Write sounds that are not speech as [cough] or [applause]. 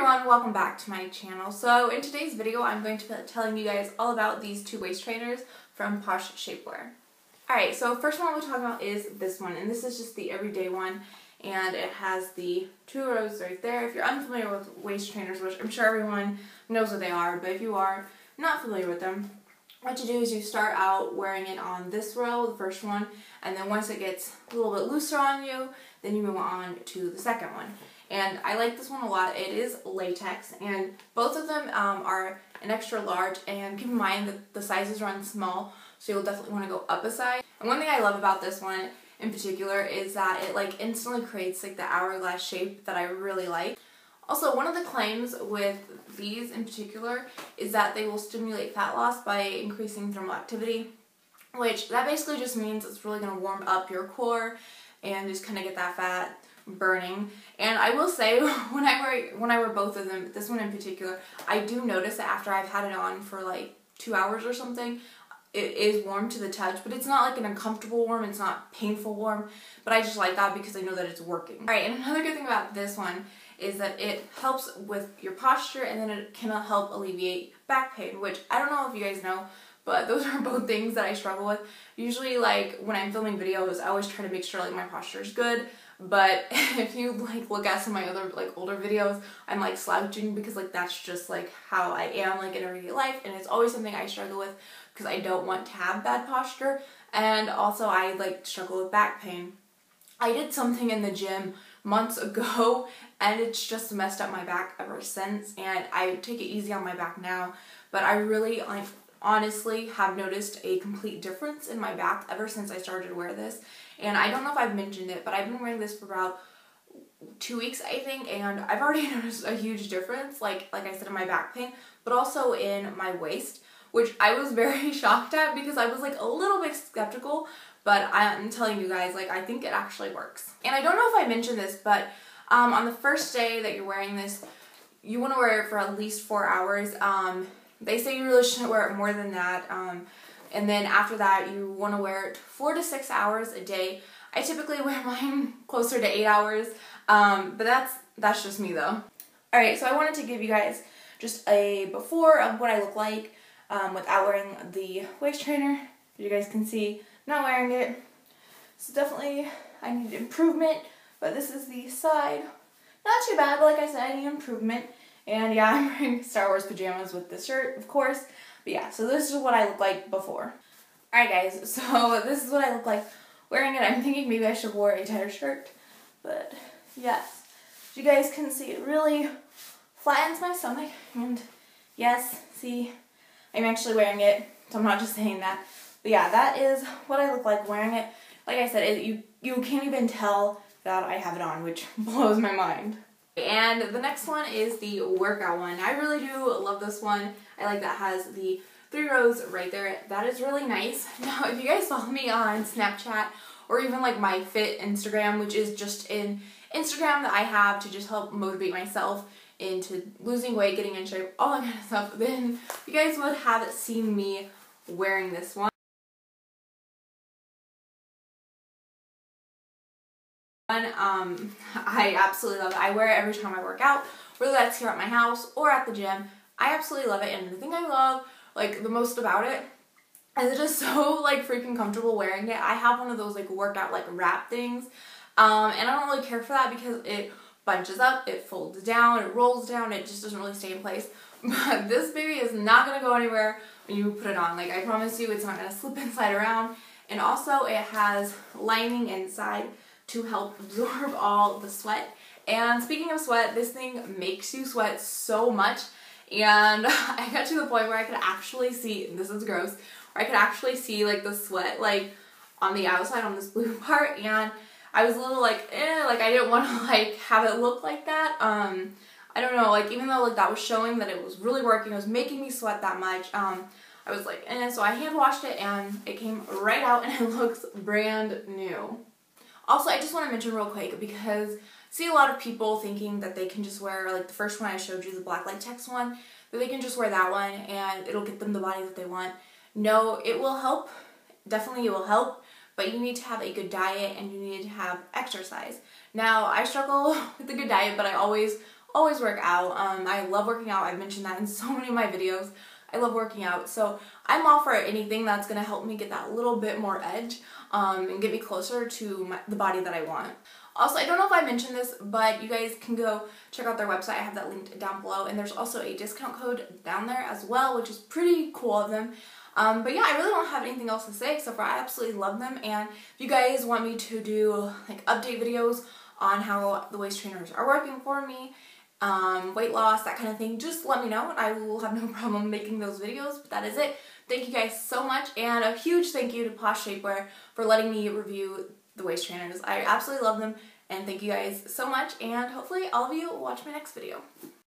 everyone, welcome back to my channel. So in today's video I'm going to be telling you guys all about these two waist trainers from Posh Shapewear. Alright, so first one we're talking about is this one, and this is just the everyday one, and it has the two rows right there. If you're unfamiliar with waist trainers, which I'm sure everyone knows what they are, but if you are not familiar with them, what you do is you start out wearing it on this row, the first one, and then once it gets a little bit looser on you, then you move on to the second one and I like this one a lot. It is latex, and both of them um, are an extra large, and keep in mind that the sizes run small, so you'll definitely want to go up a size. And one thing I love about this one in particular is that it like instantly creates like the hourglass shape that I really like. Also, one of the claims with these in particular is that they will stimulate fat loss by increasing thermal activity, which that basically just means it's really going to warm up your core and just kind of get that fat burning. And I will say, [laughs] when I wear when I wear both of them, this one in particular, I do notice that after I've had it on for like two hours or something, it is warm to the touch, but it's not like an uncomfortable warm, it's not painful warm, but I just like that because I know that it's working. Alright, and another good thing about this one is that it helps with your posture and then it can help alleviate back pain, which I don't know if you guys know, but those [laughs] are both things that I struggle with. Usually like when I'm filming videos, I always try to make sure like my posture is good, but [laughs] if you like look at some of my other like older videos, I'm like slouching because like that's just like how I am like in everyday life and it's always something I struggle with because I don't want to have bad posture and also I like struggle with back pain. I did something in the gym months [laughs] ago and it's just messed up my back ever since and I take it easy on my back now but I really like honestly have noticed a complete difference in my back ever since I started to wear this. And I don't know if I've mentioned it, but I've been wearing this for about two weeks, I think, and I've already [laughs] noticed a huge difference, like like I said, in my back pain, but also in my waist, which I was [laughs] very shocked at because I was like a little bit skeptical, but I'm telling you guys, like I think it actually works. And I don't know if I mentioned this, but um, on the first day that you're wearing this, you want to wear it for at least four hours. Um, they say you really shouldn't wear it more than that. Um, and then after that, you want to wear it four to six hours a day. I typically [laughs] wear mine closer to eight hours, um, but that's that's just me though. Alright, so I wanted to give you guys just a before of what I look like um, without wearing the waist trainer. As You guys can see, not wearing it. So definitely, I need improvement, but this is the side. Not too bad, but like I said, I need improvement. And yeah, [laughs] I'm wearing Star Wars pajamas with this shirt, of course. But yeah, so this is what I look like before. Alright guys, [laughs] so this is what I look like wearing it. I'm thinking maybe I should wear a tighter shirt. But yes, you guys can see it really flattens my stomach. And yes, see, I'm actually wearing it. So I'm not just saying that. But yeah, that is what I look like wearing it. Like I said, it, you, you can't even tell that I have it on, which [laughs] blows my mind. And the next one is the workout one. I really do love this one. I like that has the three rows right there. That is really nice. [laughs] Now, if you guys follow me on Snapchat or even like my Fit Instagram, which is just an Instagram that I have to just help motivate myself into losing weight, getting in shape, all that kind of stuff, then you guys would have seen me wearing this one. Um, I absolutely love it. I wear it every time I work out, whether that's here at my house or at the gym. I absolutely love it, and the thing I love, like, the most about it is it's just [laughs] so, like, freaking comfortable wearing it. I have one of those, like, workout, like, wrap things, um, and I don't really care for that because it bunches up, it folds down, it rolls down, it just doesn't really stay in place. [laughs] But this baby is not going to go anywhere when you put it on. Like, I promise you, it's not going to slip [laughs] inside around. And also, it has lining inside to help absorb [laughs] all the sweat. And speaking of sweat, this thing makes you sweat so much. And [laughs] I got to the point where I could actually see, this is gross, where I could actually see like the sweat like on the outside on this [laughs] blue part. And I was a little like, eh, like I didn't want to like have it look like that. Um, I don't know, like even though like that was showing that it was really working, it was making me sweat that much. Um, I was like, eh, so I hand washed it and it came right out and it looks brand new. Also, I just want to mention real quick because I see a lot of people thinking that they can just wear, like the first one I showed you, the black latex one, that they can just wear that one and it'll get them the body that they want. No, it will help. Definitely it will help, but you need to have a good diet and you need to have exercise. Now, I struggle [laughs] with a good diet, but I always always work out. Um, I love working out. I've mentioned that in so many of my videos. I love working out. So I'm all for anything that's going to help me get that little bit more edge um, and get me closer to my, the body that I want. Also, I don't know if I mentioned this, but you guys can go check out their website. I have that linked down below. And there's also a discount code down there as well, which is pretty cool of them. Um, but yeah, I really don't have anything else to say except for I absolutely love them. And if you guys want me to do like update videos on how the waist trainers are working for me, um, weight loss, that kind of thing, just let me know. I will have no [laughs] problem making those videos. But that is it. Thank you guys so much. And a huge thank you to Posh Shapewear for letting me review the waist trainers. I absolutely love them. And thank you guys so much. And hopefully all of you will watch my next video.